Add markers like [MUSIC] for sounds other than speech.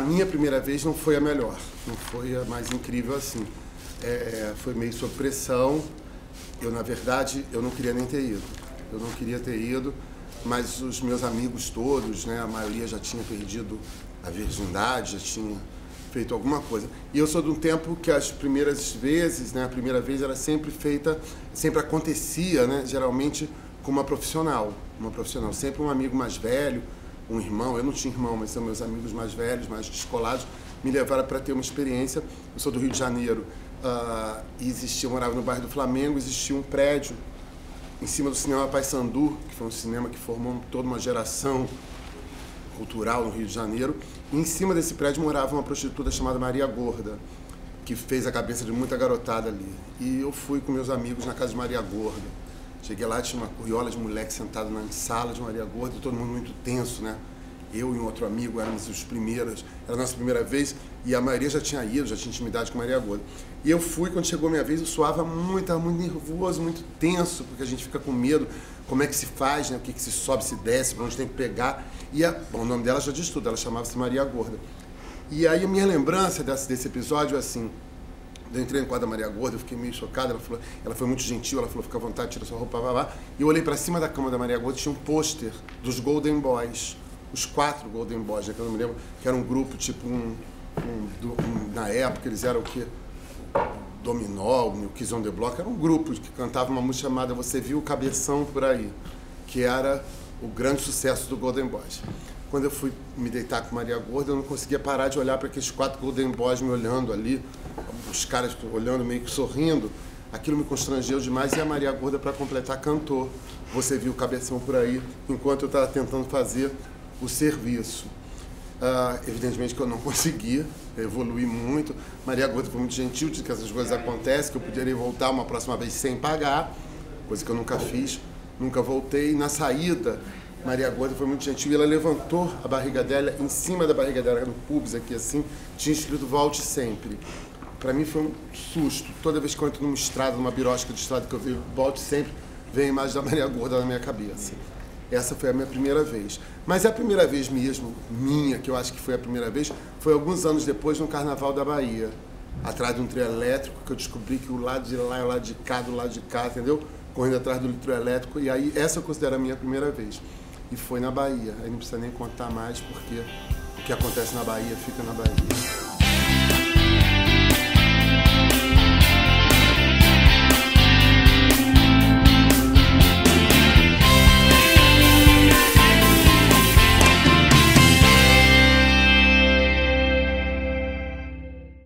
minha primeira vez não foi a melhor, não foi a mais incrível assim. É, foi meio sob pressão. Eu, na verdade, eu não queria nem ter ido. Eu não queria ter ido, mas os meus amigos todos, né, a maioria já tinha perdido a virgindade, já tinha feito alguma coisa. E eu sou de um tempo que as primeiras vezes, né, a primeira vez era sempre feita, sempre acontecia, né, geralmente com uma profissional, uma profissional, sempre um amigo mais velho, um irmão, eu não tinha irmão, mas são meus amigos mais velhos, mais descolados, me levaram para ter uma experiência. Eu sou do Rio de Janeiro uh, e existia, eu morava no bairro do Flamengo, existia um prédio em cima do cinema Paysandu, que foi um cinema que formou toda uma geração cultural no Rio de Janeiro. E em cima desse prédio morava uma prostituta chamada Maria Gorda, que fez a cabeça de muita garotada ali. E eu fui com meus amigos na casa de Maria Gorda Cheguei lá, tinha uma curiola de moleque sentado na sala de Maria Gorda, todo mundo muito tenso, né? Eu e um outro amigo éramos os primeiros, era a nossa primeira vez, e a maioria já tinha ido, já tinha intimidade com Maria Gorda. E eu fui, quando chegou a minha vez, eu suava muito, estava muito nervoso, muito tenso, porque a gente fica com medo, como é que se faz, né? o que, que se sobe, se desce, para onde tem que pegar. E a, bom, o nome dela já diz tudo, ela chamava-se Maria Gorda. E aí a minha lembrança desse, desse episódio é assim, eu entrei no quadro da Maria Gorda, eu fiquei meio chocado. Ela, falou, ela foi muito gentil, ela falou: fica à vontade, tira sua roupa, vá lá. E eu olhei para cima da cama da Maria Gorda tinha um pôster dos Golden Boys, os quatro Golden Boys, né, que eu não me lembro, que era um grupo tipo um. um, um na época eles eram o quê? Dominó, o Kiss on the Block, era um grupo que cantava uma música chamada Você Viu o Cabeção por Aí, que era o grande sucesso do Golden Boys. Quando eu fui me deitar com Maria Gorda, eu não conseguia parar de olhar para aqueles quatro Golden Boys me olhando ali, os caras olhando meio que sorrindo. Aquilo me constrangeu demais e a Maria Gorda, para completar, cantou. Você viu o cabeção por aí, enquanto eu estava tentando fazer o serviço. Uh, evidentemente que eu não [LAUGHS] conseguia, evoluí muito. Maria Gorda foi muito gentil, disse que essas coisas acontecem, que eu poderia voltar uma próxima vez sem pagar, coisa que eu nunca fiz, nunca voltei. Na saída, Maria Gorda foi muito gentil e ela levantou a barriga dela, em cima da barriga dela, no pubis aqui assim, tinha escrito Volte Sempre. Para mim foi um susto. Toda vez que eu entro numa estrada, numa birosca de estrada que eu vejo Volte Sempre, vem a imagem da Maria Gorda na minha cabeça. Essa foi a minha primeira vez. Mas é a primeira vez mesmo, minha, que eu acho que foi a primeira vez, foi alguns anos depois no Carnaval da Bahia. Atrás de um trio elétrico, que eu descobri que o lado de lá é o lado de cá, do lado de cá, entendeu? Correndo atrás do trio elétrico. E aí, essa eu considero a minha primeira vez e foi na Bahia. Aí não precisa nem contar mais, porque o que acontece na Bahia fica na Bahia.